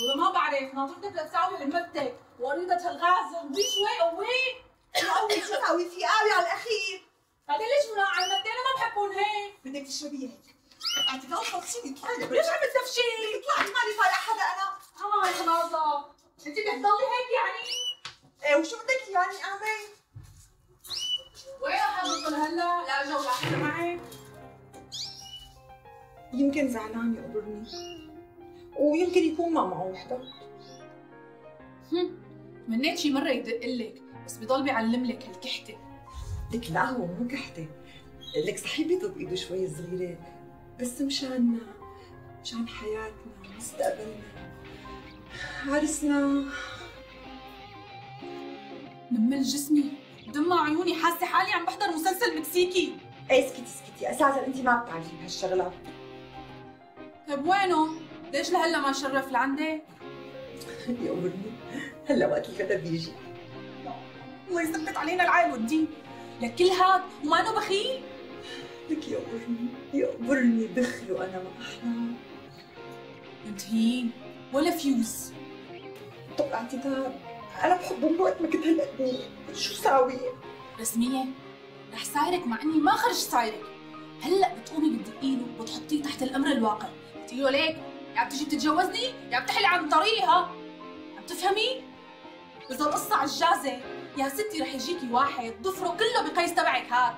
والله ما بعرف ناطرتك لتساوي همتك واريدك هالغاز قوي شوي قوي. قوي؟ شو ساوي في قوي على الأخير. هذا ليش مناعة المتين ما بحبهم هيك. بدك تشربيها هيك. كمان فاضشيني اطلعي ليش عم تدفشي؟ اطلعي مالي طالع حدا أنا. آه يا خلاصة أنت بدك تضلي هيك يعني؟ إيه وشو بدك يعني؟ أعمل؟ وين ادخل هلأ؟ لا جو لا معي. يمكن زعلان يقبرني. ويمكن يكون ما معه وحدة. منيت شي مرة يدق لك بس بضل بيعلم لك هالكحتة لك لا هو مو كحتة. لك صحيح بيضرب إيده شوي صغيرة بس مشاننا مشان حياتنا مستقبلنا عرسنا. نمل جسمي. دمع عيوني حاسة حالي عم بحضر مسلسل مكسيكي. إيه إسكتي إسكتي. أساسا انت ما بتعرفي بهالشغلة. طيب وينه؟ ليش لهلا ما شرف لعندك؟ يقبرني هلا وقت الغدا بيجي. الله يثبت علينا العائل والدين. لك كل هاد وما بخيل لك يقبرني يقبرني دخل وأنا ما احلم منتهيين ولا فيوز؟ طب اعتذار. أنا بحبهم وقت ما كنت هالقد شو ساوي؟ رسمية رح سايرك مع إني ما خرج سايرك. هلأ بتقومي بتدقيله وبتحطيه تحت الأمر الواقع. بتقولي له ليك يا عم تجي بتتجوزني؟ يا عم تحلي عن طريقها؟ عم تفهمي؟ إذا القصة عجازة يا ستي رح يجيكي واحد ضفره كله بقيس تبعك هاد.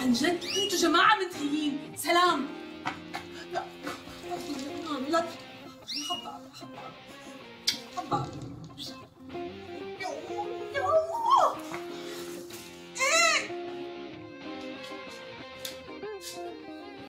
عن جد أنتوا جماعة منتهيين سلام. ハンバーグ。ハンバーグ。